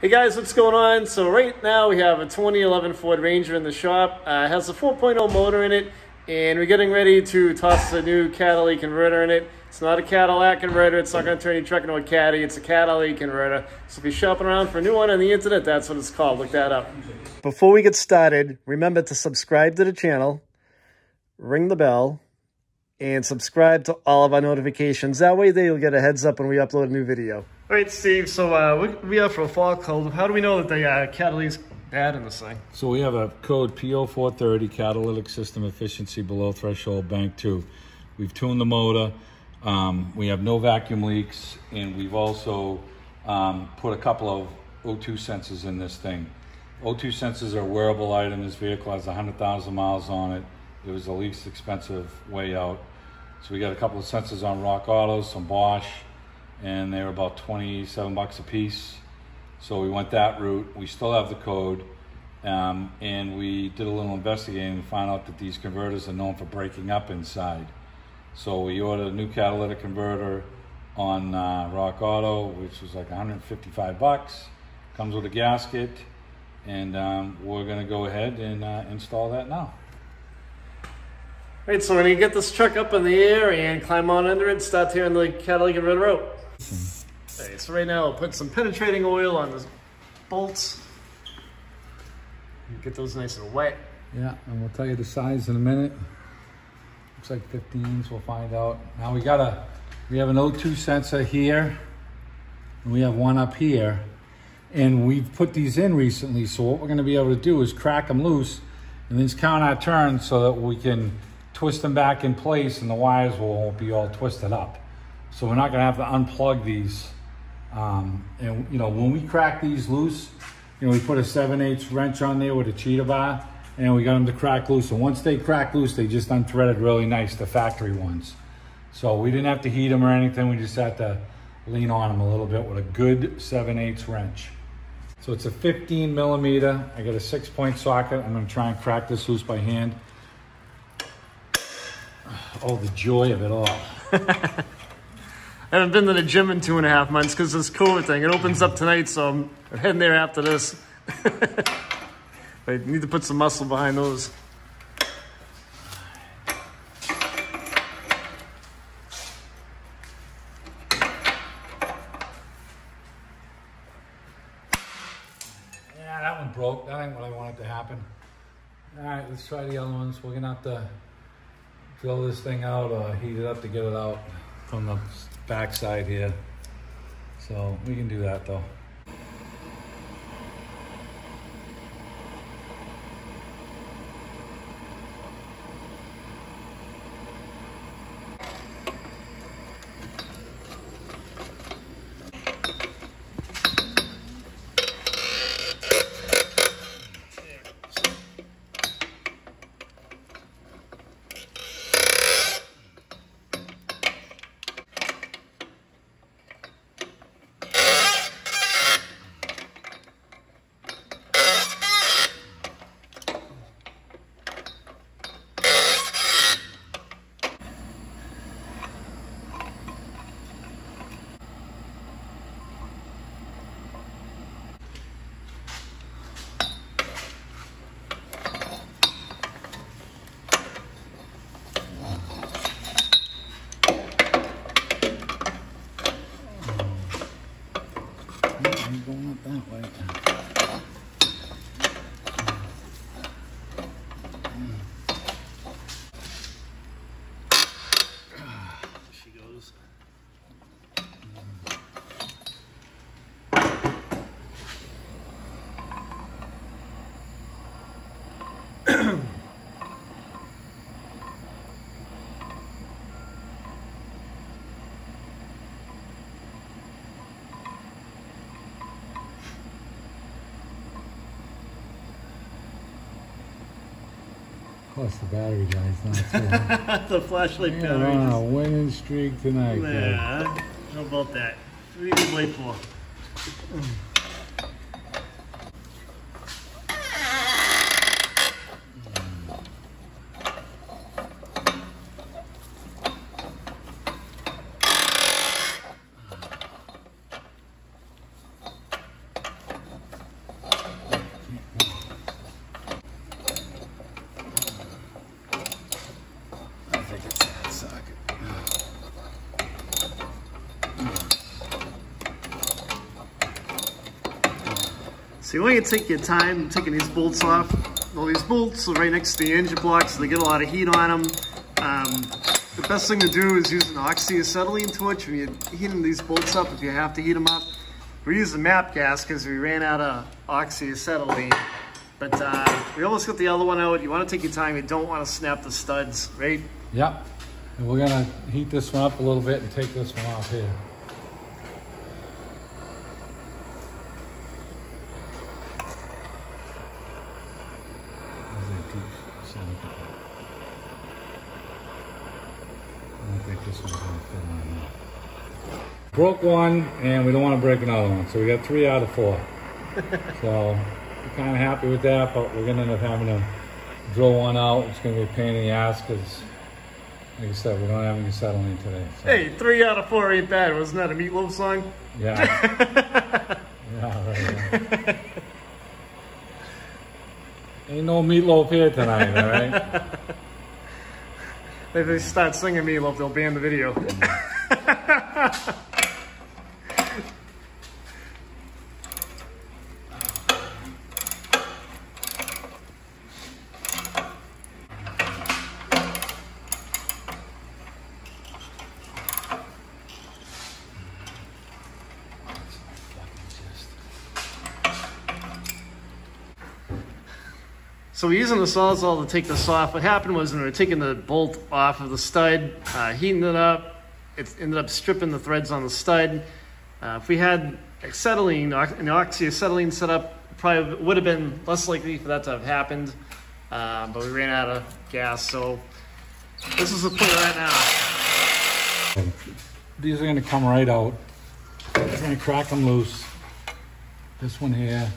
Hey guys, what's going on? So right now we have a 2011 Ford Ranger in the shop. Uh, it has a 4.0 motor in it, and we're getting ready to toss a new catalytic converter in it. It's not a Cadillac converter. It's not going to turn your truck into a Caddy. It's a catalytic converter. So if you're shopping around for a new one on the internet, that's what it's called. Look that up. Before we get started, remember to subscribe to the channel, ring the bell, and subscribe to all of our notifications. That way, you'll get a heads up when we upload a new video. All right, Steve. So uh, we are for a fall cold. How do we know that the uh, catalytic's bad in this thing? So we have a code PO430 catalytic system efficiency below threshold bank two. We've tuned the motor. Um, we have no vacuum leaks, and we've also um, put a couple of O2 sensors in this thing. O2 sensors are a wearable item. This vehicle has 100,000 miles on it. It was the least expensive way out. So we got a couple of sensors on Rock Auto, some Bosch, and they were about 27 bucks a piece. So we went that route. We still have the code. Um, and we did a little investigating and found out that these converters are known for breaking up inside. So we ordered a new catalytic converter on uh, Rock Auto, which was like 155 bucks. Comes with a gasket, and um, we're gonna go ahead and uh, install that now. All right, so when you get this truck up in the air and climb on under it, start tearing the catalytic converter out. Okay, so right now I'll put some penetrating oil on the bolts. Get those nice and wet. Yeah, and we'll tell you the size in a minute. Looks like 15s, we'll find out. Now we got a, we have an O2 sensor here, and we have one up here. And we've put these in recently, so what we're gonna be able to do is crack them loose and then count our turns so that we can twist them back in place and the wires won't be all twisted up. So we're not gonna have to unplug these. Um, and you know, when we crack these loose, you know, we put a 7 8 wrench on there with a cheater bar and we got them to crack loose. And once they crack loose, they just unthreaded really nice, the factory ones. So we didn't have to heat them or anything. We just had to lean on them a little bit with a good 7 8 wrench. So it's a 15 millimeter. I got a six point socket. I'm gonna try and crack this loose by hand. Oh, the joy of it all. I haven't been to the gym in two and a half months because this COVID thing. It opens up tonight, so I'm heading there after this. I need to put some muscle behind those. Yeah, that one broke. That ain't what I wanted to happen. All right, let's try the other ones. We're gonna have to drill this thing out or heat it up to get it out from the back side here. So we can do that though. I'm going up that way. She goes. Plus the battery guy's not the flashlight We're battery. a just- winning streak tonight, guys. Yeah, how about that? What do you wait for? So you want to take your time taking these bolts off. All these bolts are right next to the engine block, so they get a lot of heat on them. Um, the best thing to do is use an oxyacetylene torch when you're heating these bolts up, if you have to heat them up. We're using MAPP gas because we ran out of oxyacetylene. But uh, we almost got the other one out. You want to take your time. You don't want to snap the studs, right? Yep. And we're gonna heat this one up a little bit and take this one off here. Broke one, and we don't want to break another one. So we got three out of four. so we're kind of happy with that, but we're gonna end up having to drill one out. It's gonna be a pain in the ass because, like I said, we don't have any settling today. So, Hey, three out of four ain't bad. Wasn't that a Meatloaf song? yeah. yeah, right, yeah. Ain't no meatloaf here tonight, all right? If they start singing Meatloaf, they'll ban the video. So we're using the Sawzall to take this off. What happened was when we were taking the bolt off of the stud, uh, heating it up, it ended up stripping the threads on the stud. Uh, if we had acetylene, an oxyacetylene set up, probably would have been less likely for that to have happened. Uh, but we ran out of gas, so this is the point right now. These are gonna come right out. We're gonna crack them loose. This one here,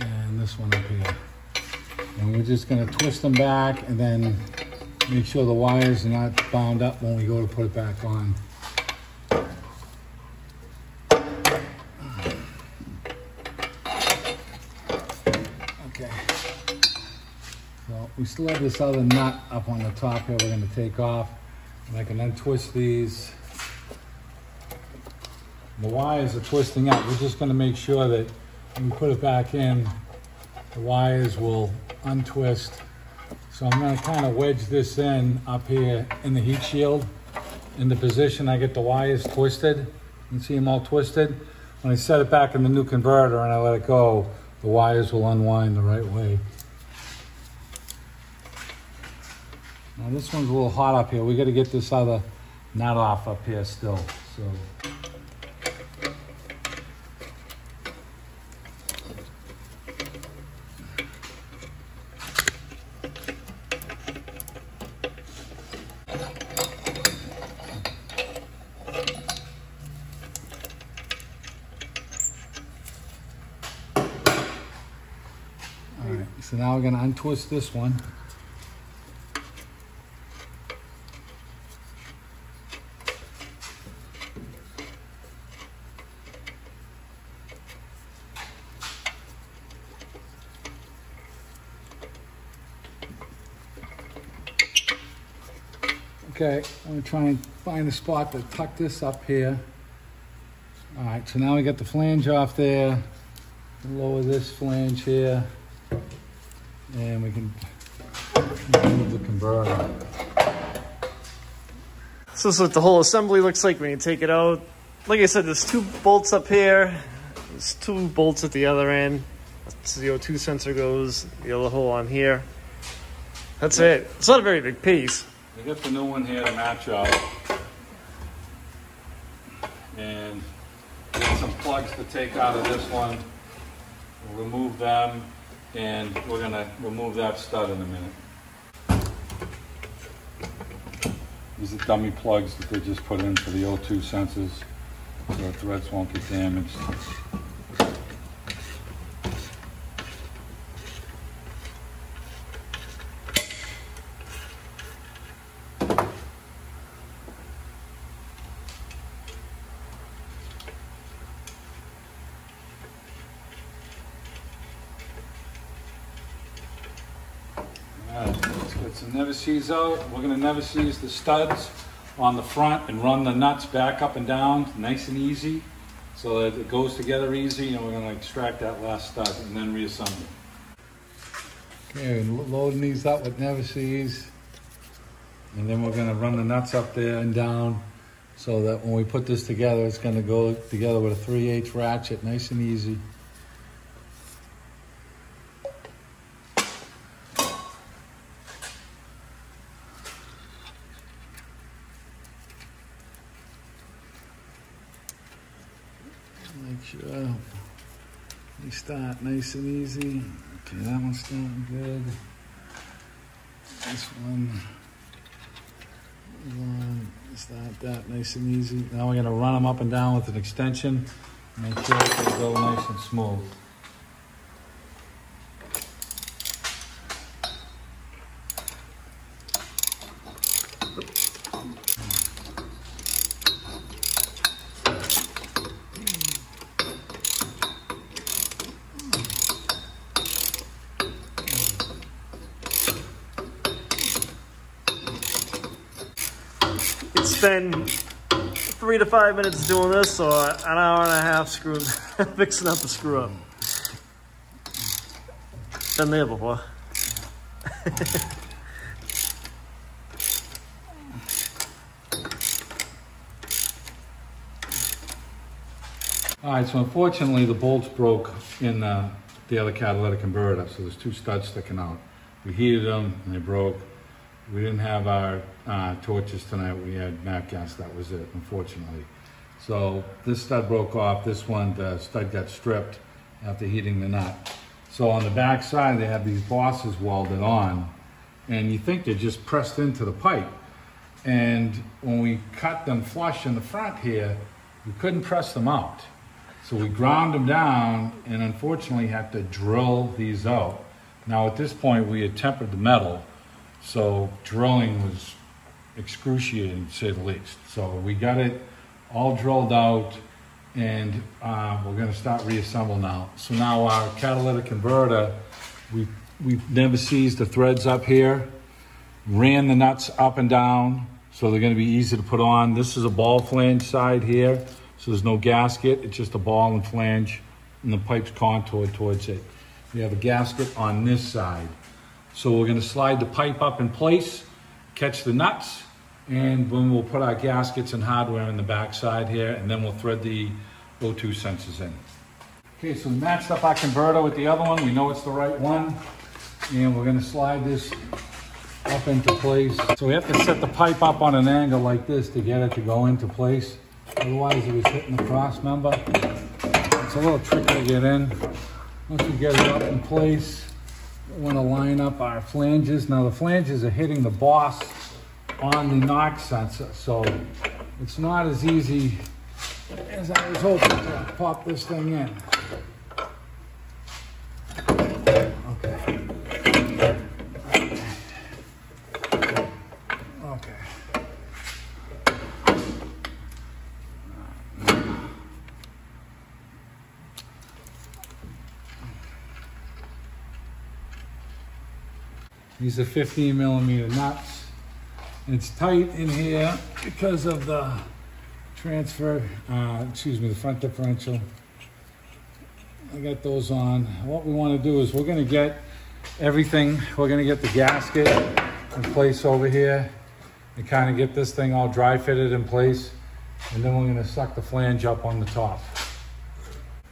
and this one up here. And we're just gonna twist them back and then make sure the wires are not bound up when we go to put it back on. Okay. So we still have this other nut up on the top here we're gonna take off. And I can untwist these. The wires are twisting up. We're just gonna make sure that when we put it back in, the wires will untwist. So I'm gonna kind of wedge this in up here in the heat shield. In the position I get the wires twisted. You see them all twisted. When I set it back in the new converter and I let it go, the wires will unwind the right way. Now this one's a little hot up here. We gotta get this other nut off up here still, so. All right, we're gonna untwist this one. Okay, I'm gonna try and find a spot to tuck this up here. All right, so now we got the flange off there. Lower this flange here. And we can remove the converter. So this is what the whole assembly looks like when you take it out. Like I said, there's two bolts up here. There's two bolts at the other end. That's the O2 sensor goes, the other hole on here. That's it. It's not a very big piece. We got the new one here to match up. And some plugs to take out of this one. We'll remove them and we're gonna remove that stud in a minute. These are dummy plugs that they just put in for the O2 sensors so the threads won't get damaged. Alright, let's out. We're gonna never seize the studs on the front and run the nuts back up and down, nice and easy. so that it goes together easy, and we're gonna extract that last stud and then reassemble. Okay, loading these up with never seize And then we're gonna run the nuts up there and down, so that when we put this together, it's gonna go together with a 3 8 ratchet, nice and easy. Make sure we start nice and easy. Okay, that one's starting good. This one, one, start that nice and easy. Now we're gonna run them up and down with an extension. Make sure they go nice and smooth. It's three to five minutes doing this, or an hour and a half screwing, fixing up the screw up. Been there before. All right, so unfortunately, the bolts broke in uh, the other catalytic converter, so there's two studs sticking out. We heated them and they broke. We didn't have our uh, torches tonight. We had MAPP gas. That was it, unfortunately. So this stud broke off. This one, the stud got stripped after heating the nut. So on the back side, they have these bosses welded on, and you think they're just pressed into the pipe. And when we cut them flush in the front here, we couldn't press them out. So we ground them down and unfortunately had to drill these out. Now at this point, we had tempered the metal, so drilling was excruciating to say the least. So we got it all drilled out and uh, we're gonna start reassemble now. So now our catalytic converter, we, we've never seized the threads up here, ran the nuts up and down, so they're gonna be easy to put on. This is a ball flange side here, so there's no gasket, it's just a ball and flange, and the pipe's contoured towards it. We have a gasket on this side. So we're gonna slide the pipe up in place, catch the nuts, and then we'll put our gaskets and hardware in the back side here, and then we'll thread the O2 sensors in. Okay, so we matched up our converter with the other one. We know it's the right one. And we're gonna slide this up into place. So we have to set the pipe up on an angle like this to get it to go into place. Otherwise it was hitting the cross member. It's a little tricky to get in. Once we get it up in place, we wanna line up our flanges. Now the flanges are hitting the boss on the knock sensor, so it's not as easy as I was hoping to pop this thing in. Okay. Okay. These are 15 millimeter nuts. And It's tight in here because of the transfer, uh, excuse me, the front differential. I got those on. What we want to do is we're going to get everything, we're going to get the gasket in place over here and kind of get this thing all dry fitted in place. And then we're going to suck the flange up on the top.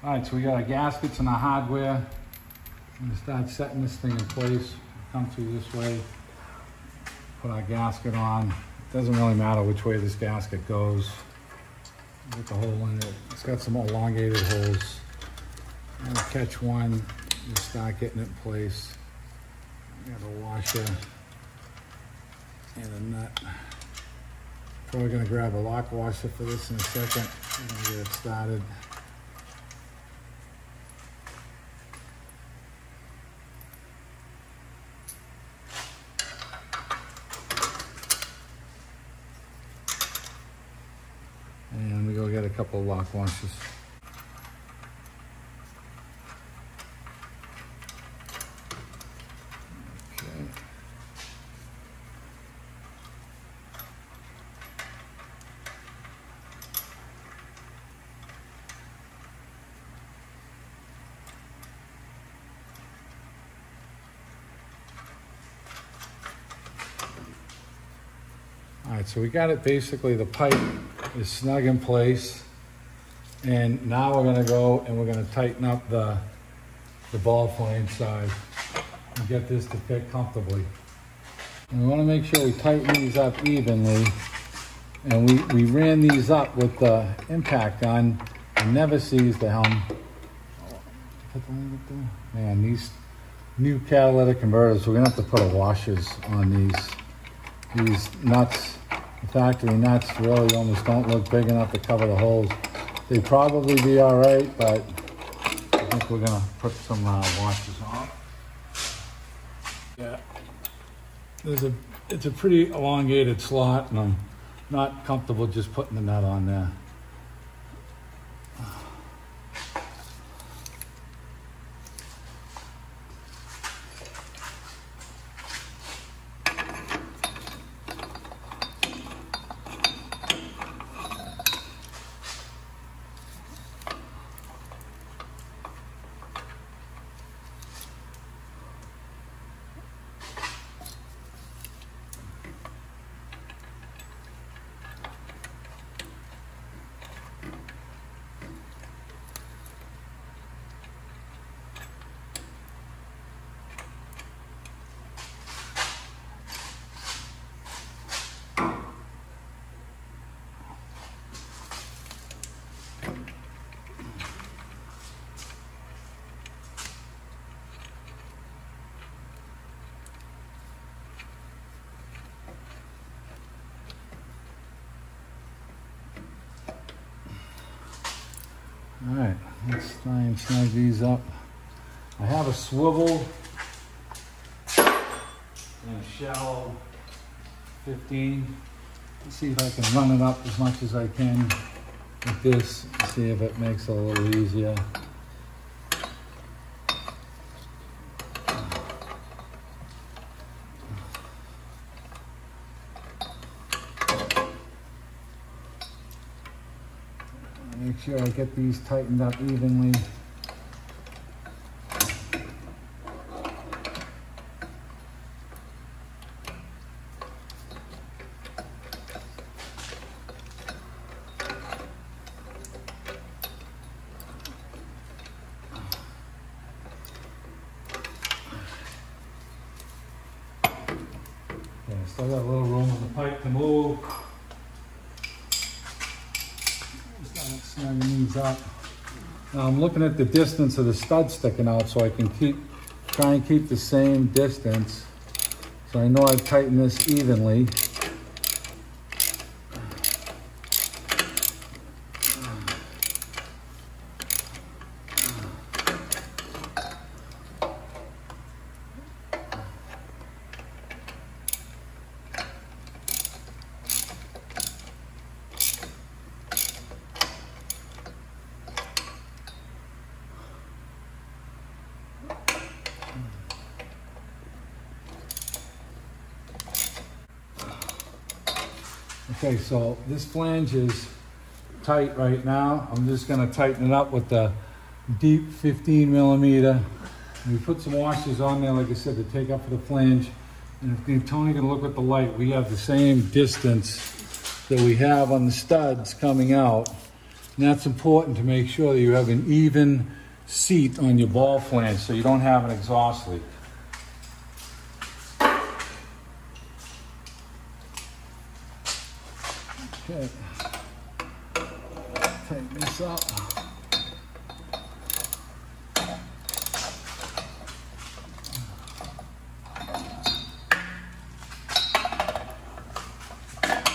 All right, so we got our gaskets and our hardware. I'm going to start setting this thing in place. Come through this way, put our gasket on. It doesn't really matter which way this gasket goes. Put the hole in it. It's got some elongated holes. And catch one, just start getting it in place. Got a washer and a nut. Probably gonna grab a lock washer for this in a second. I'm get it started. couple lock launches. All right, so we got it basically, the pipe is snug in place. And now we're gonna go and we're gonna tighten up the, the ball flange side and get this to fit comfortably. And we wanna make sure we tighten these up evenly. And we, we ran these up with the impact gun and never seized the helm. Man, these new catalytic converters, we're gonna have to put a washers on these. These nuts, the factory nuts really almost don't look big enough to cover the holes. They'd probably be all right, but I think we're gonna put some uh, washers on. Yeah. There's a, it's a pretty elongated slot and I'm not comfortable just putting the nut on there. All right, let's try and snug these up. I have a swivel and a shallow 15. Let's see if I can run it up as much as I can with this, see if it makes it a little easier. Make sure I get these tightened up evenly. Still got a little room in the pipe to move. Start snagging these up. Now I'm looking at the distance of the stud sticking out so I can keep, try and keep the same distance. So I know I've tightened this evenly. Okay, so this flange is tight right now. I'm just gonna tighten it up with the deep 15 millimeter. We put some washers on there, like I said, to take up for the flange. And if Tony can look at the light, we have the same distance that we have on the studs coming out. And that's important to make sure that you have an even seat on your ball flange so you don't have an exhaust leak. Okay. Take this up.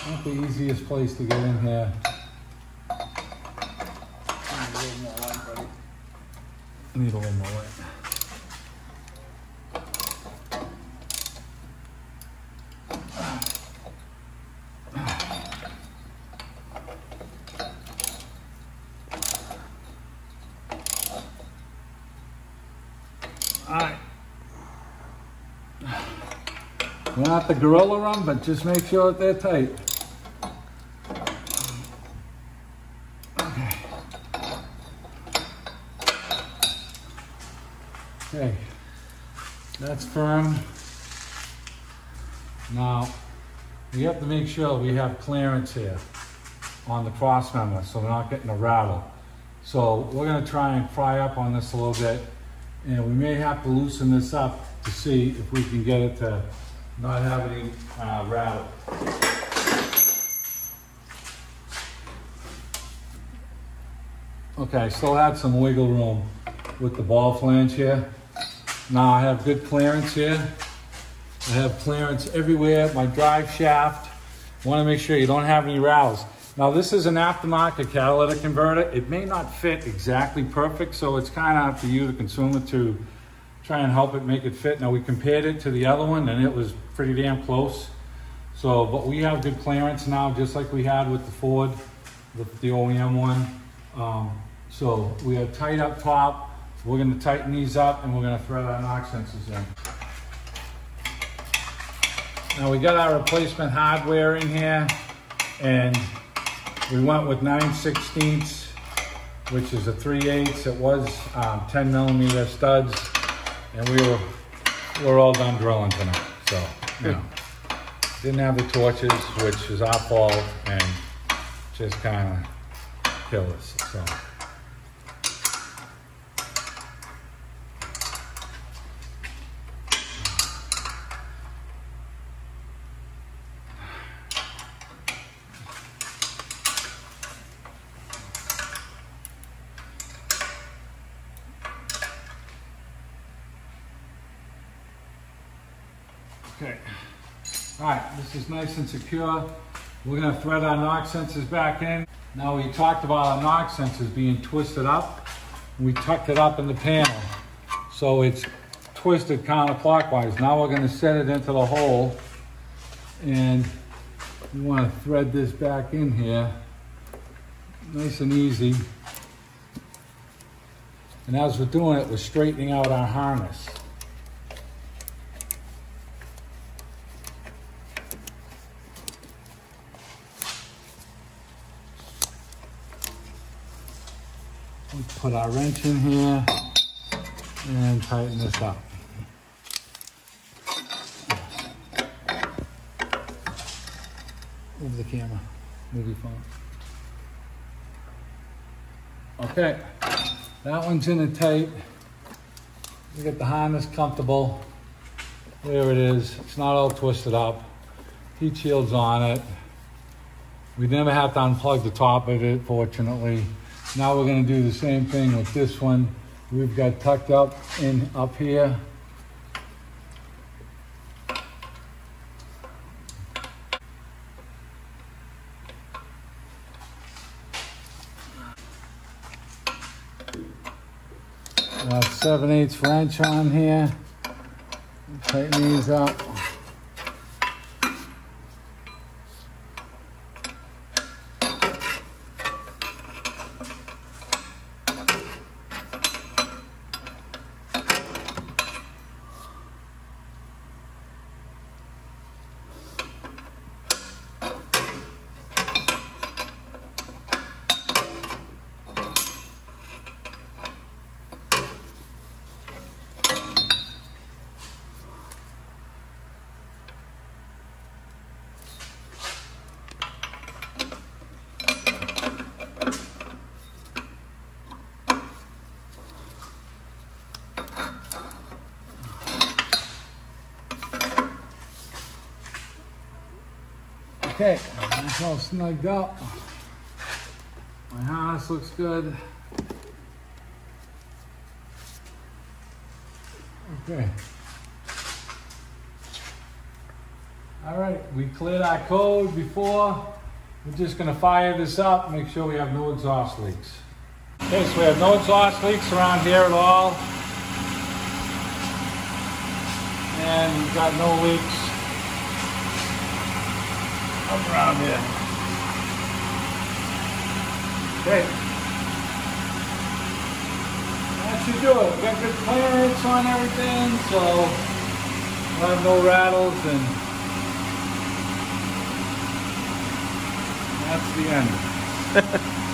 Not the easiest place to get in here. Need little more light, buddy. Need a little more light. Alright. Not the gorilla run, but just make sure that they're tight. Okay. Okay. That's firm. Now, we have to make sure we have clearance here on the cross member, so we're not getting a rattle. So we're gonna try and pry up on this a little bit, and we may have to loosen this up to see if we can get it to not have any uh, rattle. Okay, still had some wiggle room with the ball flange here. Now I have good clearance here. I have clearance everywhere, my drive shaft. Want to make sure you don't have any rattles. Now this is an aftermarket catalytic converter. It may not fit exactly perfect, so it's kind of up to you, the consumer, to try and help it make it fit. Now we compared it to the other one and it was pretty damn close. So, but we have good clearance now, just like we had with the Ford, with the OEM one. Um, so we are tight up top. We're gonna tighten these up and we're gonna thread our knock sensors in. Now we got our replacement hardware in here and we went with 9 16ths, which is a 3 8 It was um, 10 millimeter studs and we were, we're all done drilling tonight. So, you know, didn't have the torches, which is our fault and just kind of killed us, so. Okay. All right, this is nice and secure. We're gonna thread our knock sensors back in. Now we talked about our knock sensors being twisted up. We tucked it up in the panel. So it's twisted counterclockwise. Now we're gonna set it into the hole and we wanna thread this back in here. Nice and easy. And as we're doing it, we're straightening out our harness. We put our wrench in here and tighten this up. Move the camera, move your phone. Okay, that one's in it tight. We get the harness comfortable. There it is. It's not all twisted up. Heat shields on it. We never have to unplug the top of it, fortunately. Now we're gonna do the same thing with this one. We've got tucked up in up here. Got seven eighths wrench on here. Tighten these up. Okay, that's all snugged up. My harness looks good. Okay. All right, we cleared our code before. We're just gonna fire this up, make sure we have no exhaust leaks. Okay, so we have no exhaust leaks around here at all. And we've got no leaks up around here. Okay. That should do it. We got good clearance on everything, so we'll have no rattles and that's the end.